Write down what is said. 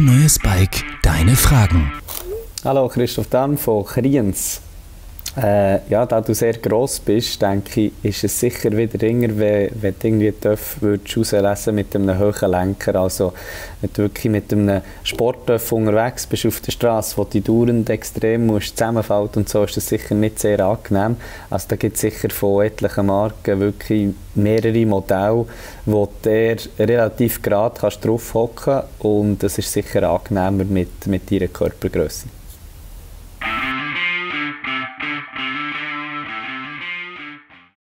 Dein neues Bike, deine Fragen. Hallo, Christoph Dann von Kriens. Äh, ja, da du sehr gross bist, denke ich, ist es sicher wieder enger, wenn, wenn du irgendwie Töff rauslesen mit einem hohen Lenker. Also, wenn du wirklich mit einem Sporttöff unterwegs bist auf der Straße, wo die dauernd extrem musst, zusammenfällt und so, ist das sicher nicht sehr angenehm. Also, da gibt es sicher von etlichen Marken wirklich mehrere Modelle, wo du relativ gerade drauf hocken und es ist sicher angenehmer mit, mit deiner Körpergröße. Música